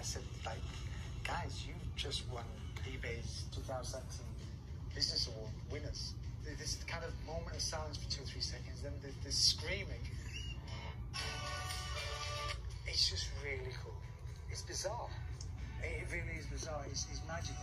I said, like, guys, you just won eBay's 2017 Business Award winners. This kind of moment of silence for two or three seconds, then there's, the screaming. It's just really cool. It's bizarre. It really is bizarre. It's, it's magical.